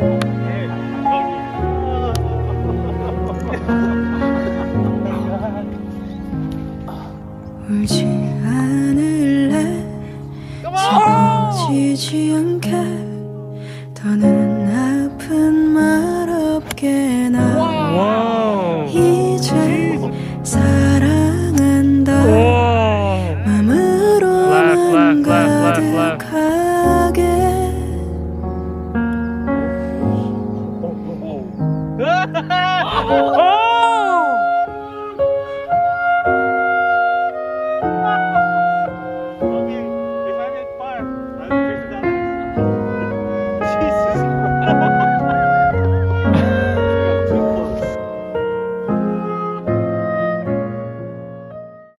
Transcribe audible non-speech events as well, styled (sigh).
(laughs) 울지 않을래? 지지 않게. 더는 아픈 말 없게 나. 이제 사랑한다. 마음으로만 가득한 Oh!